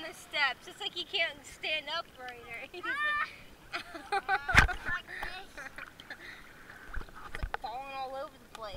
on the steps. It's like he can't stand upright or anything. like, ah. like falling all over the place.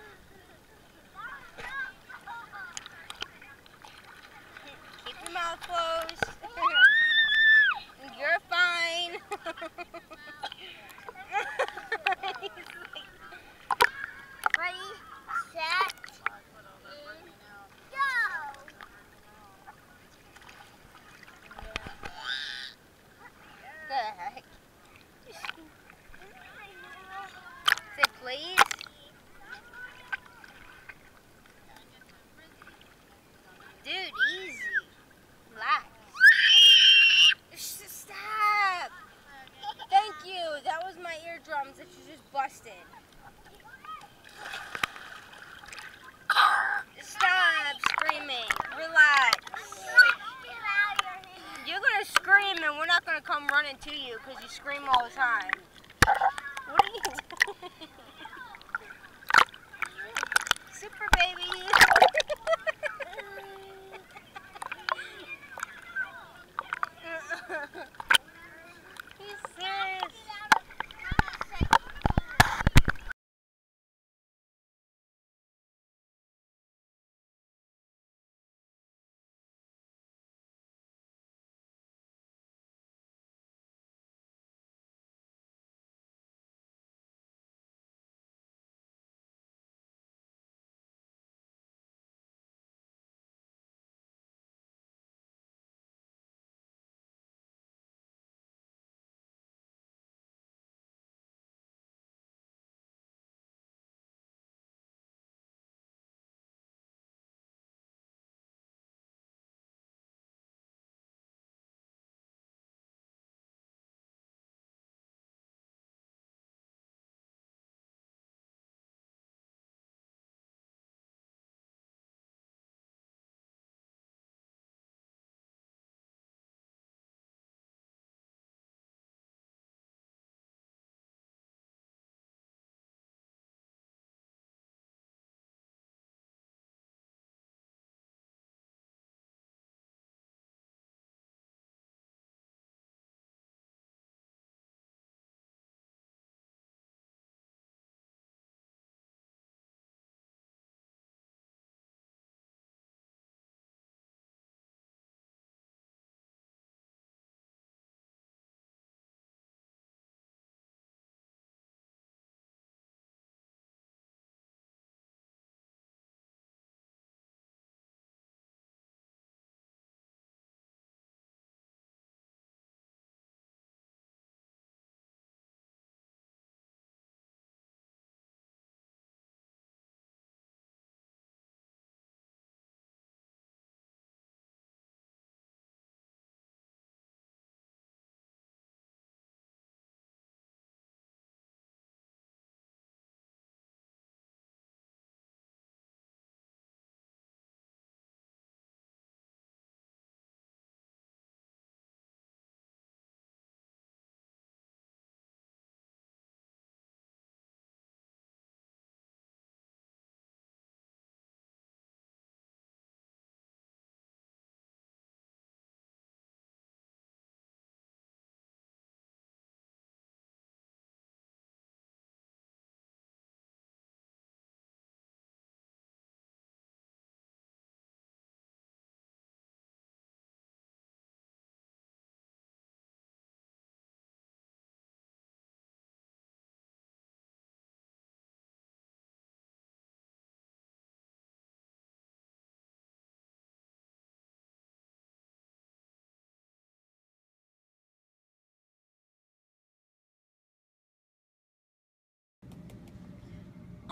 all the time.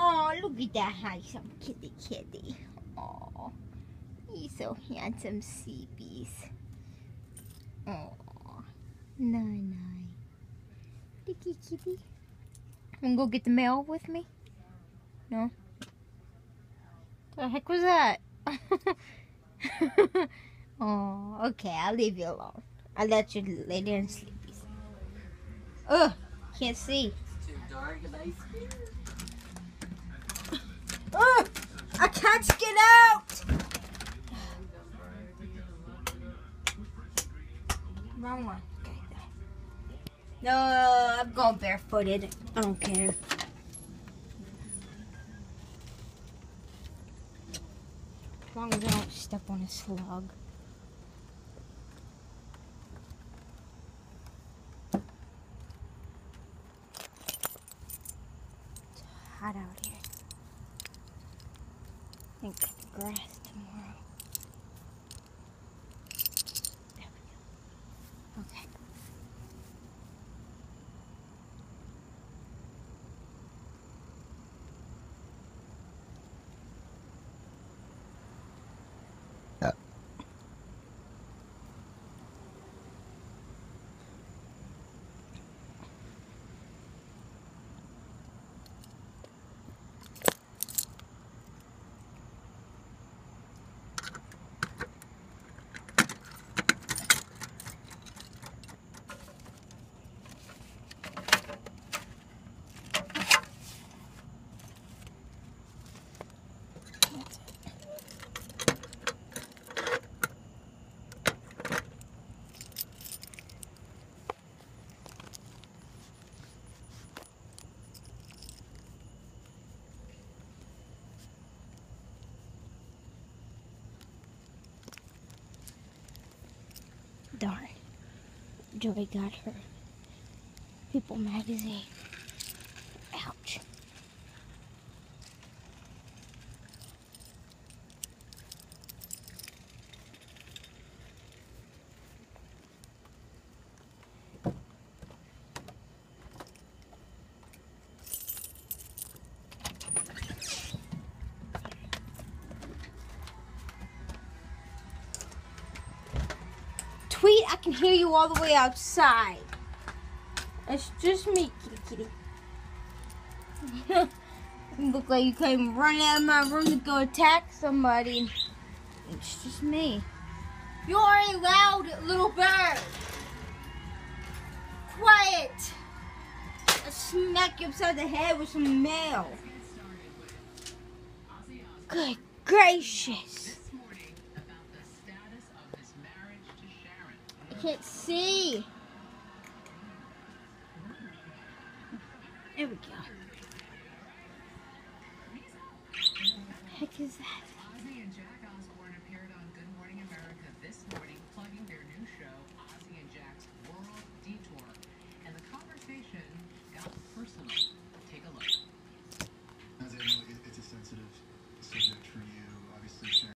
Oh, look at that handsome kitty kitty. Oh, he's so handsome, Seabees. Oh, no, no. Dicky kitty. Wanna go get the mail with me? No? The heck was that? oh, okay, I'll leave you alone. I'll let you lay there and sleep. Ugh, can't see. It's too dark and I Ugh, I can't get out! Wrong one. Okay. No, I'm going barefooted. I don't care. As long as I don't step on a slug. It's hot out here. I think cut the grass tomorrow. There we go. Okay. Darn. Joy got her People magazine. I can hear you all the way outside. It's just me, kitty kitty. you look like you came running out of my room to go attack somebody. It's just me. You're a loud little bird. Quiet. I'll smack you upside the head with some mail. Good gracious. Can't see. There we go. What the Heck is that?